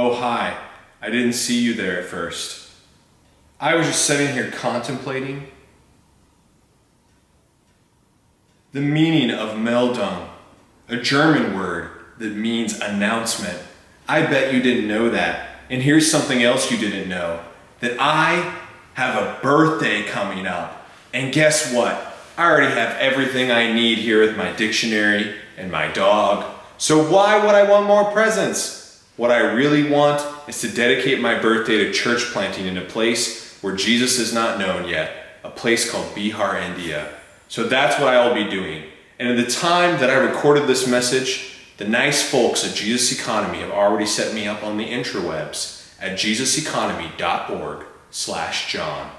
Oh, hi. I didn't see you there at first. I was just sitting here contemplating the meaning of Meldung, a German word that means announcement. I bet you didn't know that. And here's something else you didn't know that I have a birthday coming up. And guess what? I already have everything I need here with my dictionary and my dog. So why would I want more presents? What I really want is to dedicate my birthday to church planting in a place where Jesus is not known yet, a place called Bihar, India. So that's what I will be doing. And at the time that I recorded this message, the nice folks at Jesus Economy have already set me up on the interwebs at jesuseconomy.org slash John.